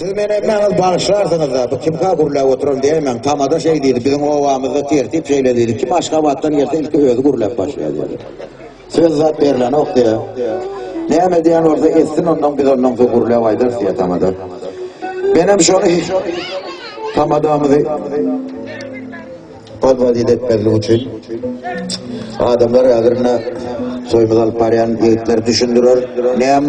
Siz meni emmeňiz bağışlarsınız da, bu kim gurulap oturun diýemem. Tamada şey diýdi, bizim owamyzda tertip şeýle diýdi. Kim Aşgabatdan ýerde ilki özü gurulap başlaýar diýdi. Söz zat berilen ok diýe. Näme diýen orada etsin ondan biz ondan soň gurulap aýdar diýe tamada. Benim şonu hiç tamadamyzy Podvadil etmezlik için adamlar adırına soymaz alparyan yiğitler düşündürür. Neyem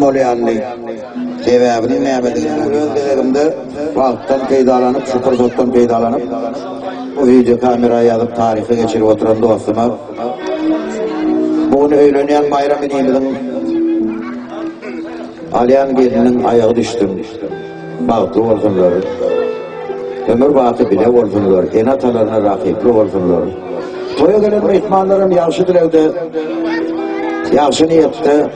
bolyanlı? Sebebini neyem edildiğimde vakıttan peydalanıp, şu fırsattan peydalanıp bu video kameraya yazıp tarife geçirip oturan dostuma bugün öğlenen bayram edildim. Aliyan gelinin ayağı düştüm. Bağıtlı olsunlar. Ömür vakı bile olsunlar. En atalarına rakipli olsunlar. Toya gelen mehmanlarım yaxşı dilevde, yaxşı niyette,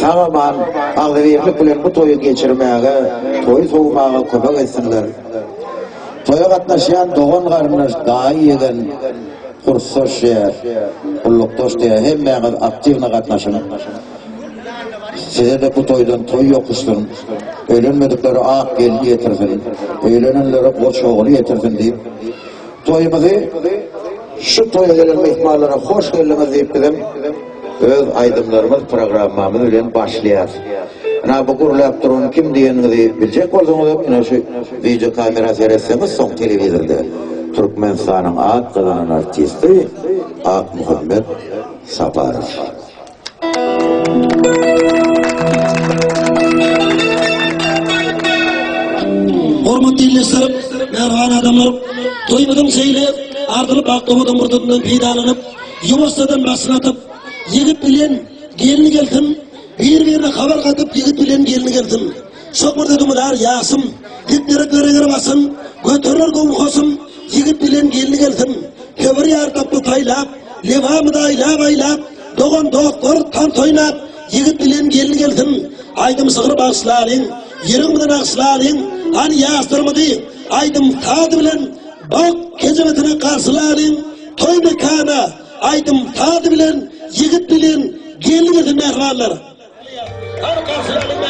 sağaman, ağzıverlik bilen bu toyu geçirmeye, toyu soğumaya kömek etsinler. Toya katnaşayan doğan karınlar gayi yegen, kursoş ya, kulluktoş diye hemmeğiniz aktifne katnaşın. Size de bu toydan toy yokuşsun. Ölenmedikleri ak gelini yetirsin. Ölenenlere boş oğlu yetirsin deyip. Toyumuzu şu toya gelen mehmanlara hoş geldiniz deyip dedim. Öz aydımlarımız programmamız öyle başlayar. Ana bu gurulap durun kim diyeninizi bilecek olsanız yine şu video kamera seyretseniz son televizyonda. Türkmenistan'ın ak kazanan artisti Ak Muhammed Saparov. Hormatly dinleyijilerim, merhaba adamlar. Toymadım seyle, ardılıp aklımıdan murdundan peydalanyp, yuvasadan basın atıp, yigit bilen gelini geldim, bir birine haber katıp yigit bilen gelini geldim. Çok burada dumudar yasım, gitlere göre göre basın, götürür kovun kosum, yigit bilen gelini geldim. Kömür yar tapı taylap, levamı da aylap aylap, doğan doktor tam toynap, yigit bilen gelini geldim. Aydım sığır bağışların, yerim bilen ağışların, hani yastırmadı, aydım tadı bilen, bak kezemetine karşıların, toy mekana, aydım tadı bilen, yigit bilen, gelin gelin mehmanlar. Hani karşıların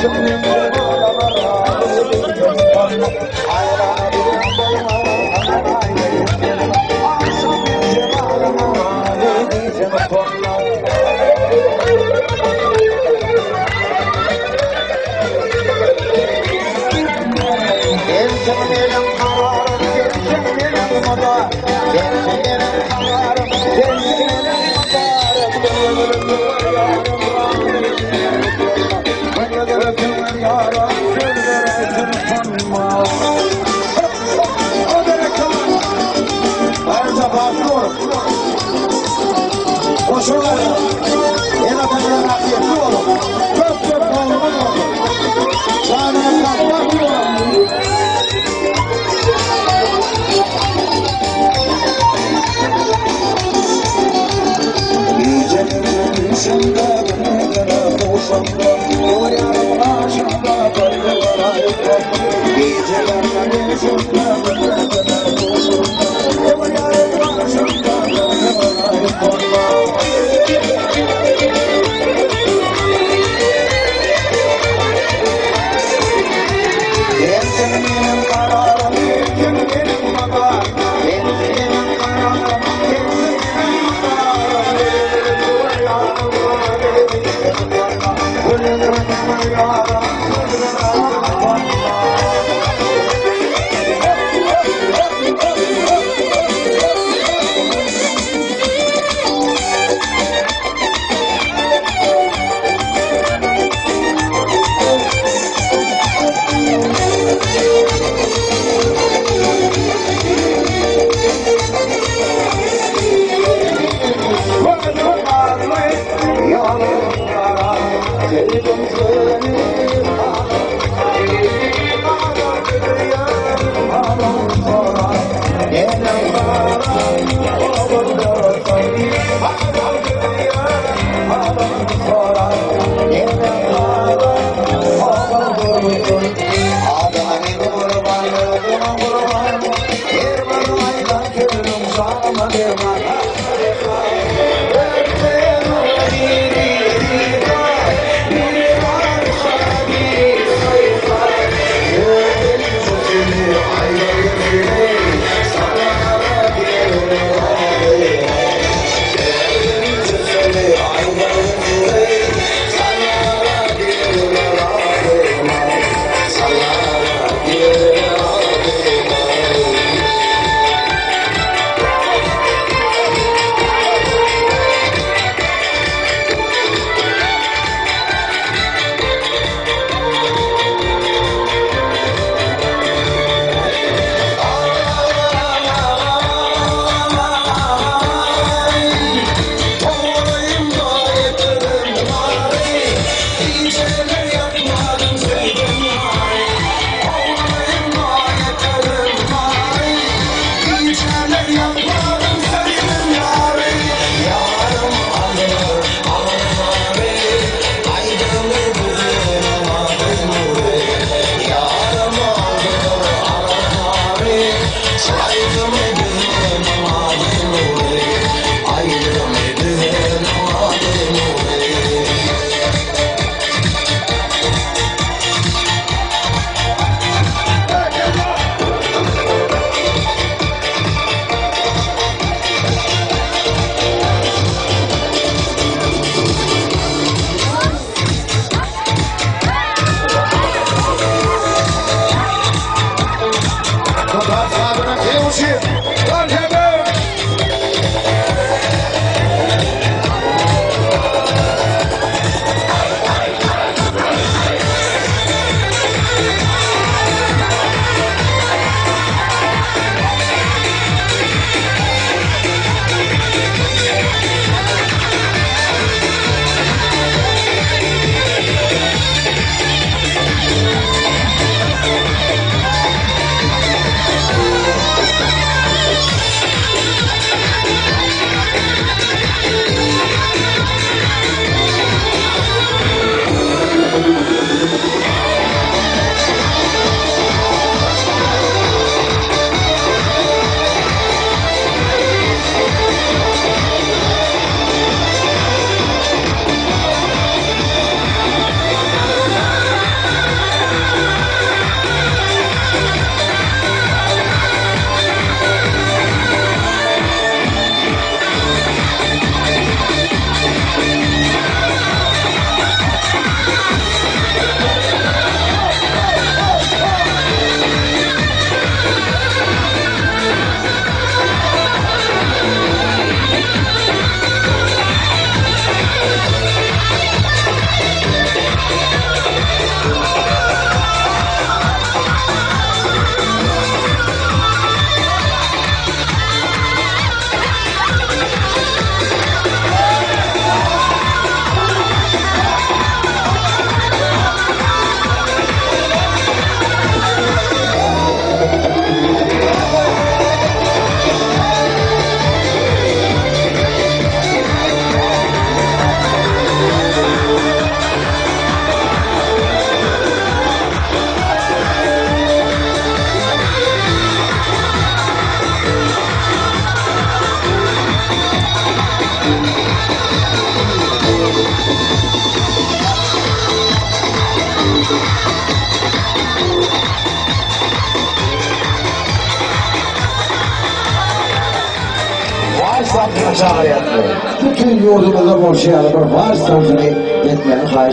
chamamento. Gracias.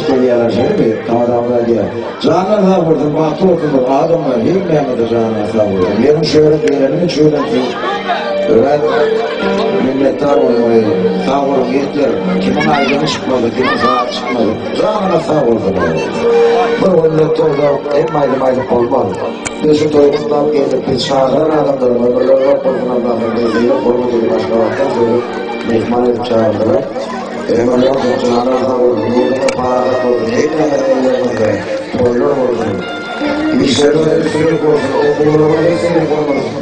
Ediyorlar şey mi? Adamlar diye. Canlar da vurdum, bahtı okudum. Adamlar hiç memnundu canlar da vurdum. Benim şöhret verelim, şöhret Ben minnettar olmayı sağ olun yeter. Kimin aydını çıkmadı, kimin saat çıkmadı. Canına sağ olsun. Bu millet orada hep aydın aydın olmalı. Şu toygundan gelip biz çağıran adamlarım ömürlerine korkunan bakımda yok. Korkuduğu başka vaktan sonra mehman edip çağırdılar. Hemen yok, canına sağ olun. Yoluna para koydum. geçse, toylar olsun. İşlerine üstünlük olsun, okullarına üstünlük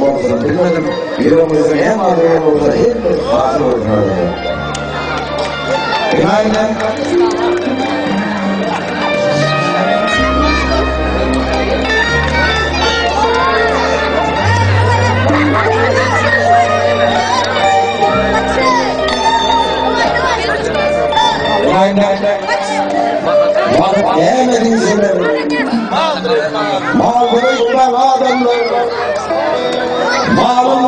olsun, bilmedim. Yılımızın hem adaya olsa hem de fatih olsun. Günaydın. Bak yemedin seni. Mal bıraklar adamlar.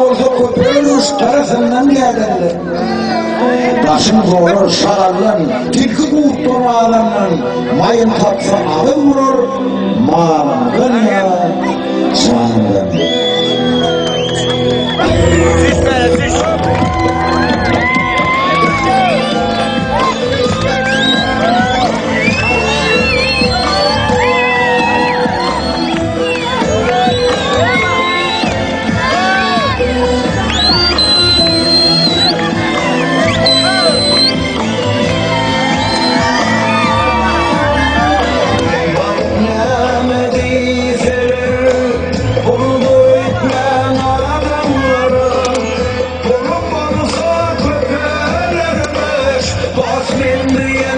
Olsa köpeğin üç tarafından gelirler. Başın doğru şararlan, tilki kuğuttur adamlar. Mayın tatsa adım vurur, Hallelujah.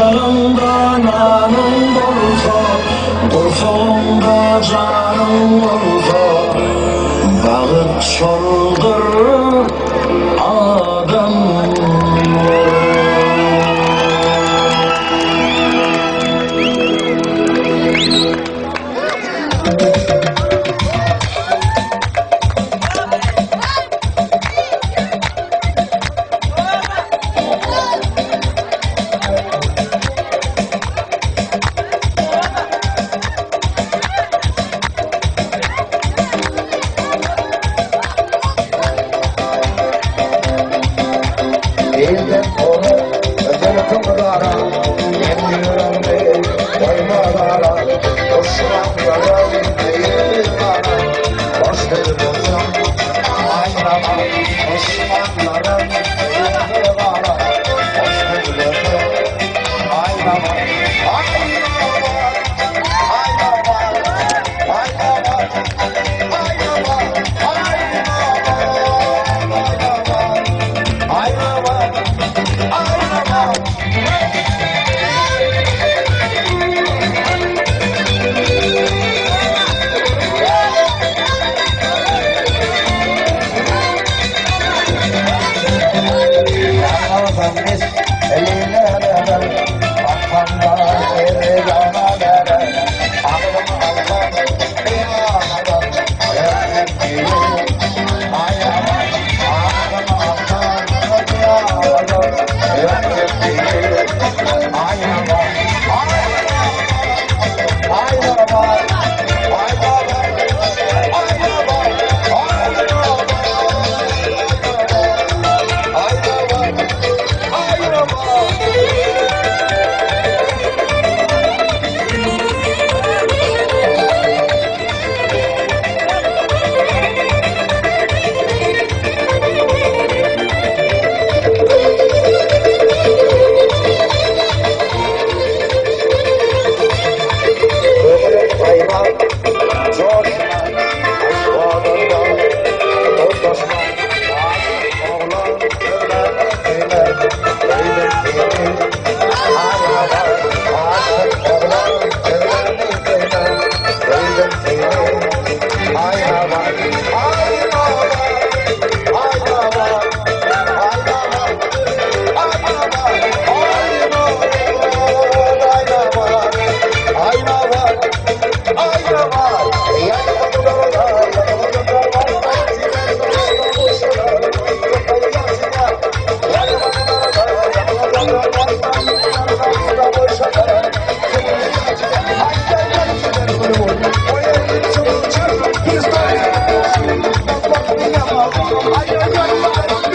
Malın dünya canından. Elden ona Música